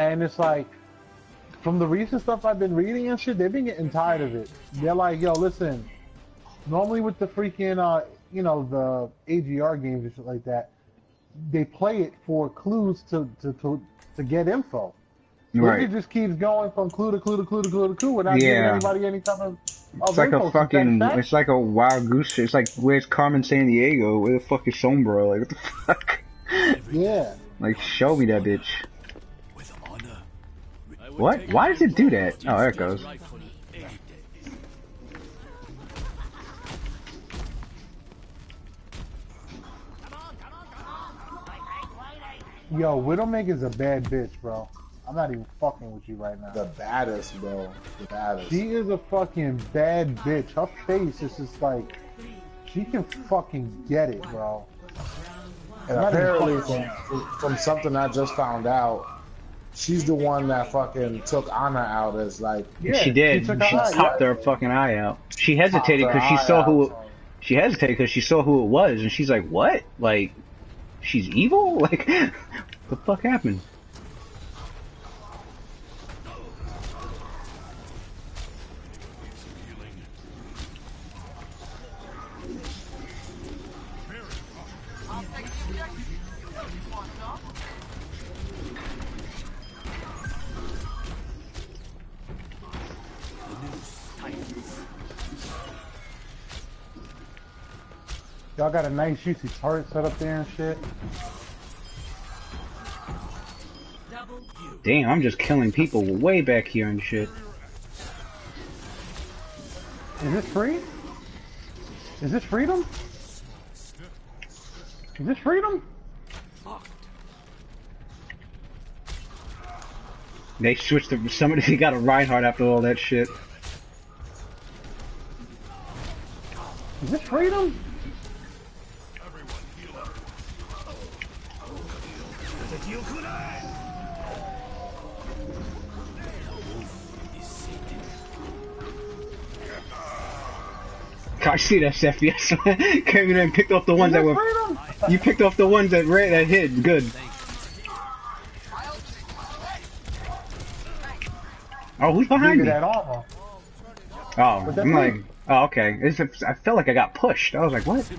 and it's like from the recent stuff I've been reading and shit, they've been getting tired of it. They're like, yo, listen. Normally with the freaking, uh, you know, the AGR games and shit like that, they play it for clues to to to, to get info. Right. It just keeps going from clue to clue to clue to clue to clue without giving anybody any type of. It's like a fucking. It's like a wild goose. It's like where's Carmen Sandiego? Where the fuck is Sombra? Like what the fuck? Yeah. Like show me that bitch. What? Why does it do that? Oh, there it goes. Yo, Widowmaker's a bad bitch, bro. I'm not even fucking with you right now. The baddest, bro. The baddest. She is a fucking bad bitch. Her face is just like she can fucking get it, bro. And Not even apparently, from, from something I just found out, she's the one that fucking took Ana out as like. Yeah, she did. She, took her popped yeah. her fucking eye out. She hesitated because she saw out, who. so- She hesitated because she saw who it was, and she's like, "What? Like, she's evil? Like, what the fuck happened?" Y'all got a nice juicy turret set up there and shit. Damn, I'm just killing people way back here and shit. Is this free? Is this freedom? Is this freedom? They switched to somebody. They got a Reinhardt after all that shit. Is this freedom? I see that. Yes, came in and picked off the ones that were. You picked off the ones that ran, that hit. Good. Oh, who's behind me? at that armor. Oh, I'm like, oh, okay. It's, I felt like I got pushed. I was like, what?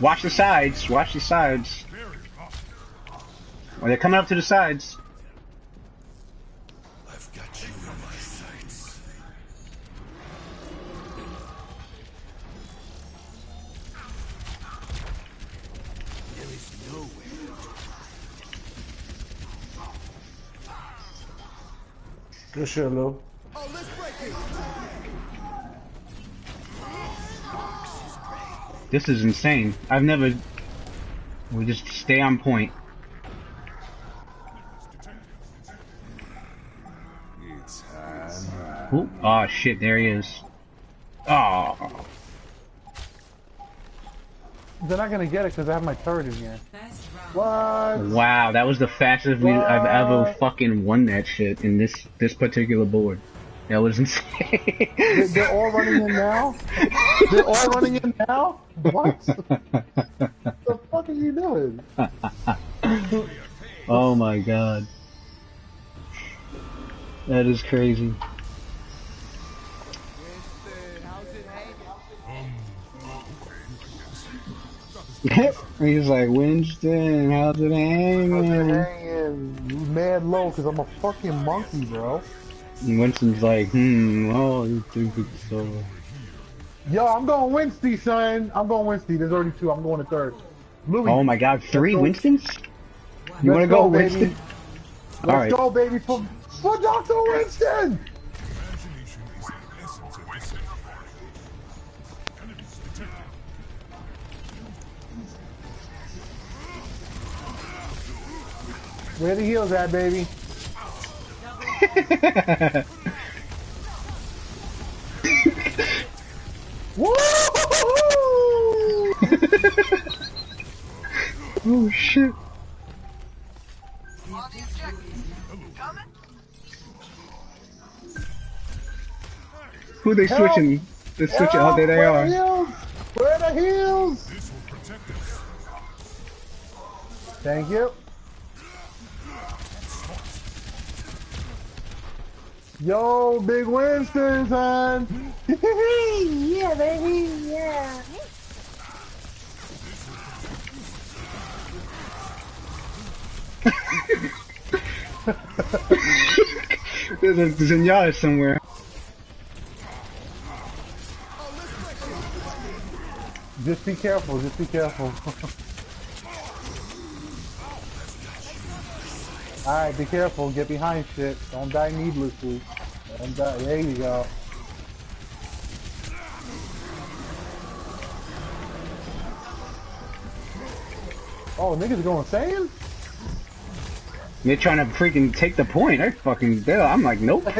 Watch the sides. Watch the sides. Oh, they're coming up to the sides. Good shit, Lou. Oh, let's break it. This is insane. I've never. We just stay on point. It's. Ooh. Oh shit! There he is. Oh. They're not gonna get it because I have my turret in here. What? Wow, that was the fastest we, I've ever fucking won that shit in this this particular board. That was insane. They- They're all running in now? They're all running in now? What? the fuck are you doing? oh my god. That is crazy. He's like, Winston, how's it hanging? Hanging mad low because I'm a fucking monkey, bro. And Winston's like, hmm, oh, you think it's so. Yo, I'm going Winston, son. I'm going Winston. There's already two. I'm going to third. Louis. Oh my god, 3. Winstons? You wanna go, baby. Winston? Let's Alright. go, baby. For, for Dr. Winston! Where the heels at, baby? Woo! oh shit. Who they Help! switching? They're switching. Oh, there they Where are. the? Where the heels? This will protect us. Thank you. Yo, big Winston, son. yeah, baby. Yeah. There's a Zenyatta somewhere. Just be careful. Just be careful. All right, be careful. Get behind shit. Don't die needlessly. Don't die. There you go. Oh, niggas going Saiyan? They're trying to freaking take the point. I fucking, they're- I'm like, nope.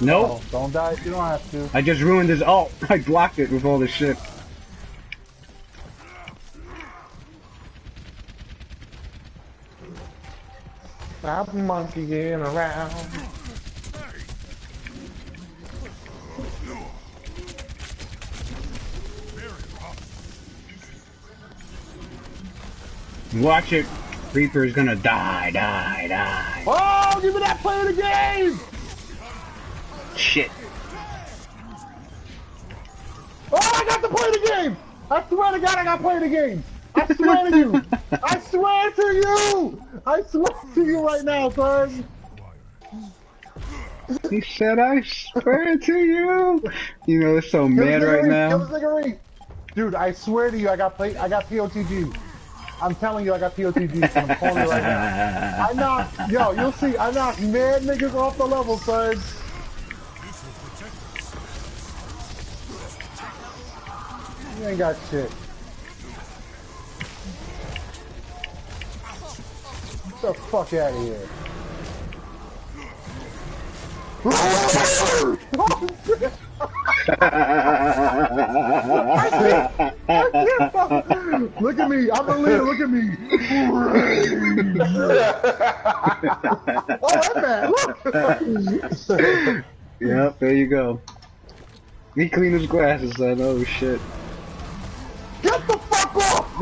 Nope. Oh, don't die if you don't have to. I just ruined his ult. I blocked it with all this shit. Stop monkeying around. Watch it. Reaper is gonna die, die, die. Oh, give me that play of the game! Shit. Oh, I got the play of the game! I swear to God, I got play of the game! I swear to you! I swear to you! I swear to you right now, son! He said, I swear to you. You know, it's so Kill mad right now. Kill this nigga Reed. Dude, I swear to you, I got play. I got POTG. I'm telling you, I got POTG. I'm calling it right now. I knocked, yo, you'll see. I knocked mad niggas off the level, son. You ain't got shit. The fuck out of here. Look at me. I'm a leader. Look at me. oh, that man. Yep, there you go. He cleaned his glasses, son. Oh shit. Get the fuck off.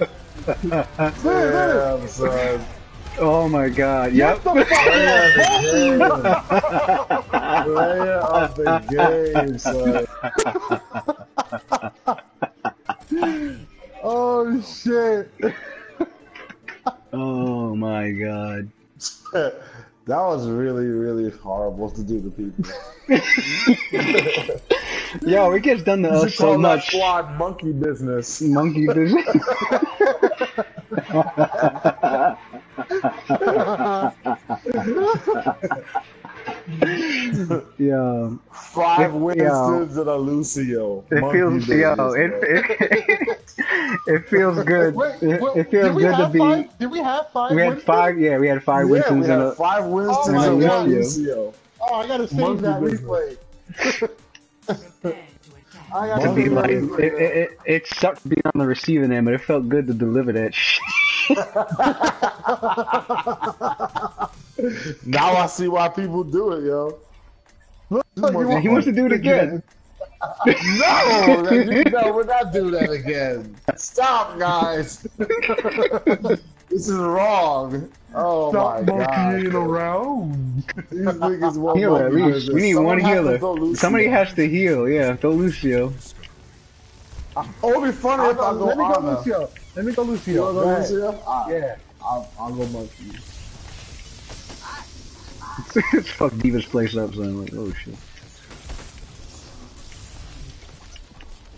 No. Damn, son. oh my god. Get Yep. the fuck off. Player of the game, son. oh, shit. Oh my god. That was really, really horrible to do to people. Yo, it gets done to You us so much. squad monkey business. Monkey business. yeah. Five It- Winstons and a Lucio. It Monkey feels yo, it, it it feels good. Wait, It, wait, it feels good to have be. Five? Did we have five? We had Winston? five. Yeah, we had five yeah, Winstons we and had a. five Winstons Oh and my one God. Lucio. Oh, I gotta save Monkey that business. replay. I To gotta be like, it, it, it, it sucked being on the receiving end, but it felt good to deliver that shit. Now I see why people do it, yo. Look, he wants to do it again. No, no, we're not doing that again. Stop, guys. this is wrong. Oh Stop my god. monkeying around. These niggas want Healer, at monkey least. We need Someone one healer. Somebody has to heal. Yeah, throw Lucio. Oh, it'll be funny I'll if I go, go let me go Ana. Lucio. Let me go Lucio. wanna Go go. Lucio? Alright, Yeah. I'll, I'll go monkey. It's Fuck D.Va's place up, son. Like, oh shit.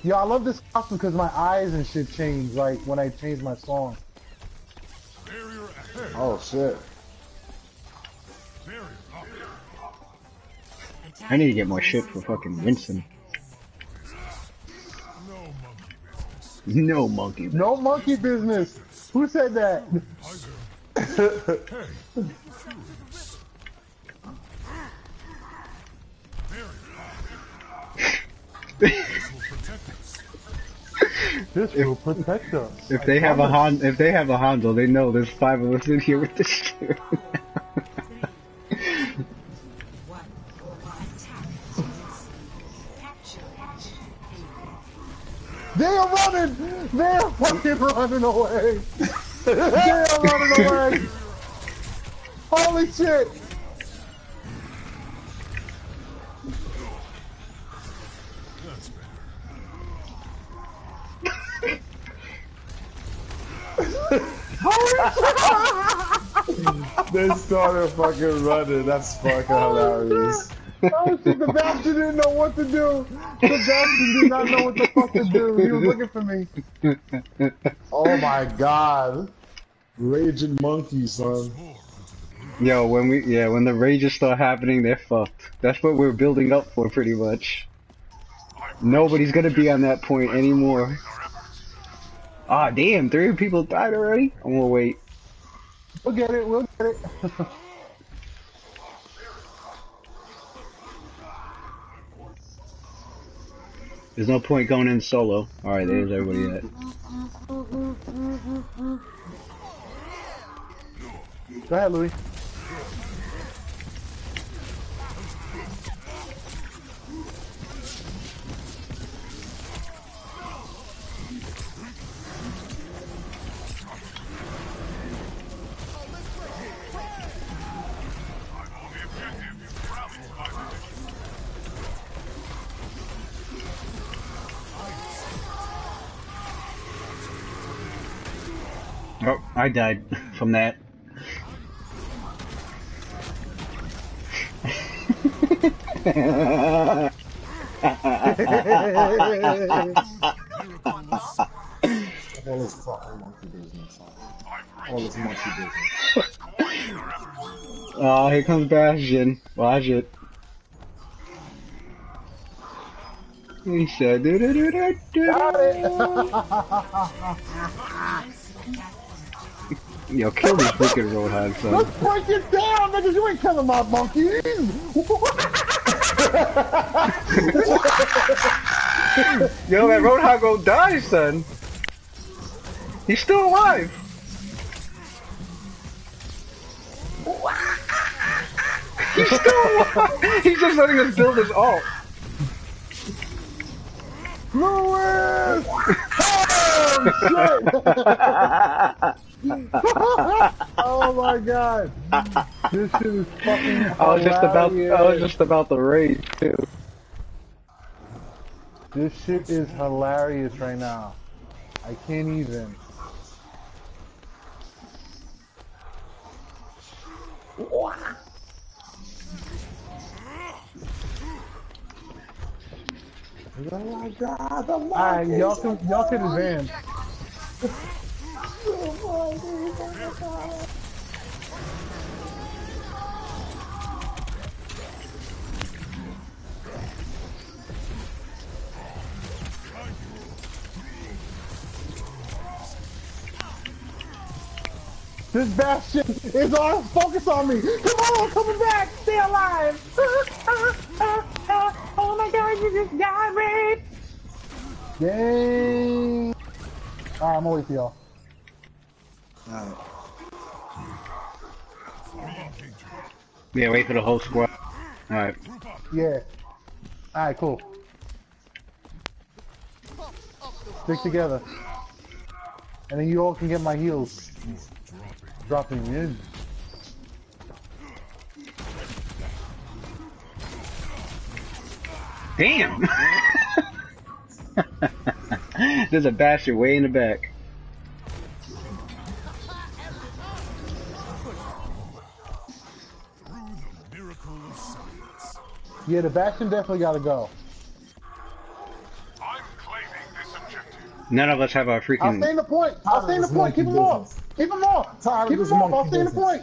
Yo, I love this costume because my eyes and shit change, like, when I change my song. Barrier ahead. Oh shit. I need to get more shit for fucking Winston. No monkey business. No monkey. No monkey business. Who said that? This if, will protect us. If I they promise. have a Honda, if they have a Honda, they know there's five of us in here with this. they are running! They are fucking running away! they are running away! Holy shit! Started fucking running. That's fucking hilarious. Oh shit, the bastard didn't know what to do! The bastard did not know what the fuck to do. He was looking for me. Oh my god. Raging monkey, son. Yo, when we yeah, when the rages start happening, they're fucked. That's what we're building up for, pretty much. Nobody's gonna be on that point anymore. Ah, damn! Three people died already. I'm gonna wait. We'll get it, we'll get it. There's no point going in solo. All right, there's everybody at. Go ahead, Louis. I died from that. All fucking monkey business. All monkey business. Oh, here comes Bastion. Watch it. He said, do do do do do. Yo, kill this freaking Roadhog, son. Let's break it down, niggas. You ain't killing my monkeys. Yo, that Roadhog gonna die, son. He's still alive. He's still alive. He's just letting us build his ult. Louis! Oh, shit! oh my god. This is fucking I was just about, I was just about to rage too. This shit is hilarious right now. I can't even. Oh my god, the. Alright, y'all can y'all can advance. This bastion is on focus on me. Come on, I'm coming back. Stay alive. oh my god, you just got me. Dang. Alright, I'm y'all. Yeah, wait for the whole squad. Alright. Yeah. Alright, cool. Stick together. And then you all can get my heals. Dropping in. Damn! There's a bastard way in the back. Yeah, the bastion definitely gotta go. I'm claiming this objective. None of us have our freaking. I'll stay in the point. I'll stay in the point. Keep monkey them off. Keep them off. Tired Keep this them off. I'll monkey stay in the point.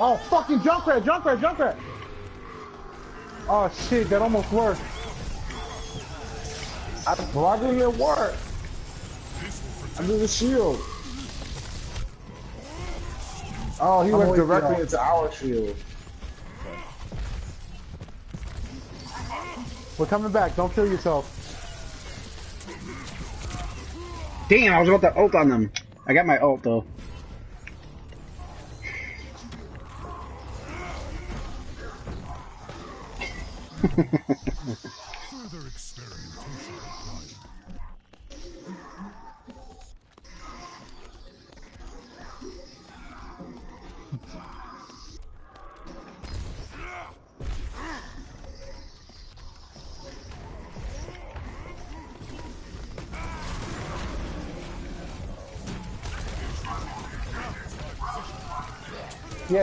Oh, fucking Junkrat, Junkrat, Junkrat. Oh shit, that almost worked. I, why didn't it work? This will protect Under the shield. Oh, he I'm went directly into our shield. We're coming back. Don't kill yourself. Damn, I was about to ult on them. I got my ult though. Further experimentation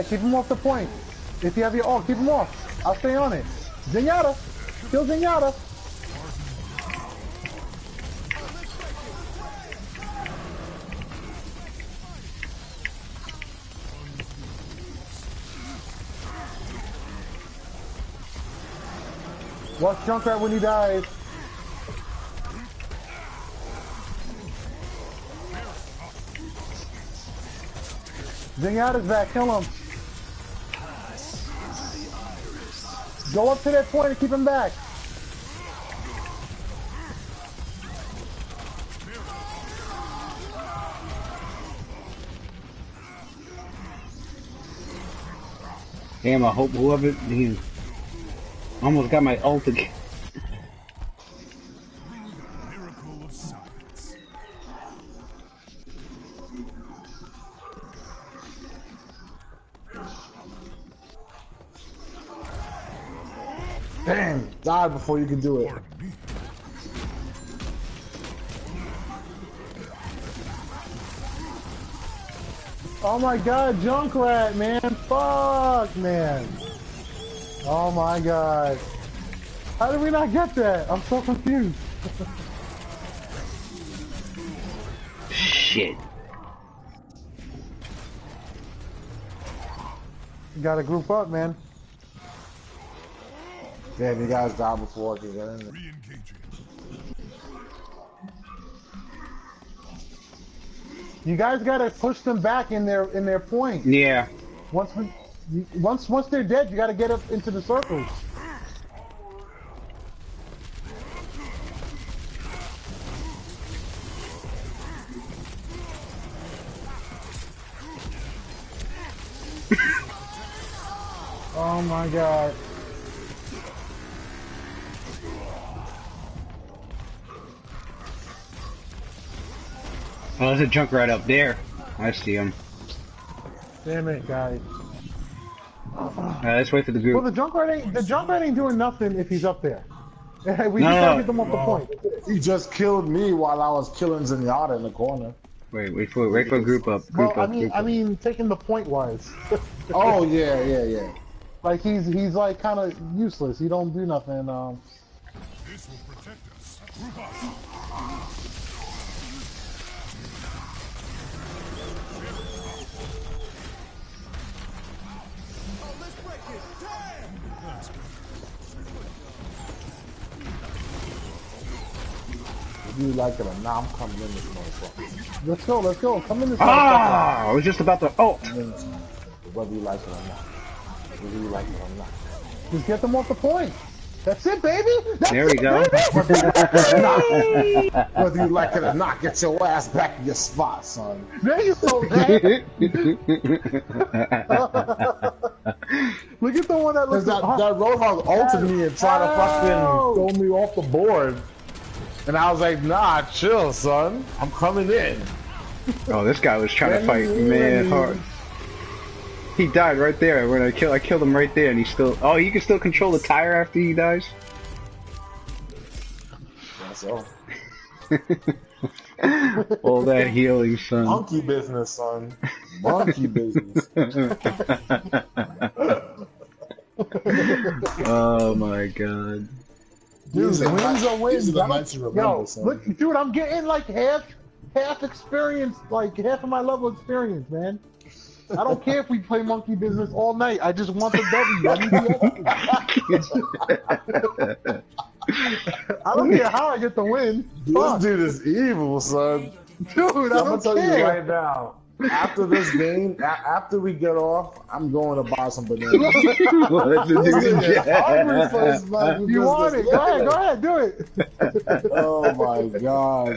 Yeah, keep him off the point. If you have your ult, keep him off. I'll stay on it. Zenyatta. Kill Zenyatta. Watch Junkrat when he dies. Zenyatta's back, kill him. Go up to that point and keep him back. Damn, I hope whoever he almost got my ult again. Die before you can do it. Oh my god, Junkrat, man. Fuck, man. Oh my god. How did we not get that? I'm so confused. Shit. You gotta group up, man. Damn, you guys die before I can get in there. You guys gotta push them back in their in their point. Yeah. Once we, once once they're dead, you gotta get up into the circles. oh my god. Oh, there's a Junkrat up there. I see him. Damn it, guys. Uh, let's wait for the group. Well, group. the Junkrat ain't the Junkrat ain't doing nothing if he's up there. we No, just gotta no. get them off the point. He just killed me while I was killing Zenyatta in the corner. Wait, wait for wait for a group up. Well, Group I mean, group I mean, taking the point wise, Oh yeah, yeah, yeah. like he's he's like kind of useless. He don't do nothing. Um, you like it or not, I'm coming in this motherfucker. let's go, let's go. Come in this. Ah! I was just about to ult. I'm in this motherfucker, Whether you like it or not. Whether you like it or not. Just get them off the point. That's it, baby. That's There we it, go. Whether you like it or not, get your ass back in your spot, son. there you go, man. Look at the one that Cause looks. that, that Roadhog ulted me and tried to Ow. fucking throw me off the board. And I was like, nah, chill, son. I'm coming in. Oh, this guy was trying to fight man hard. He died right there when I killed. I killed him right there, and he still. Oh, you can still control the tire after he dies. That's all. All that healing, son. Monkey business, son. Monkey business. oh my god. Dude, These are wins are wins. these are the I don't- nights you remember, Yo, son. look, dude, I'm getting like half, half experience, like half of my level experience, man. I don't care if we play monkey business all night. I just want the W. I, need the W. I don't care how I get the win. This Fuck, dude is evil, son. dude, I I'm gonna don't tell you right now. After this game, a- after we get off, I'm going to buy some bananas. What the This is hungry for his monkey You want it? Go ahead, go ahead, do it. Oh my god,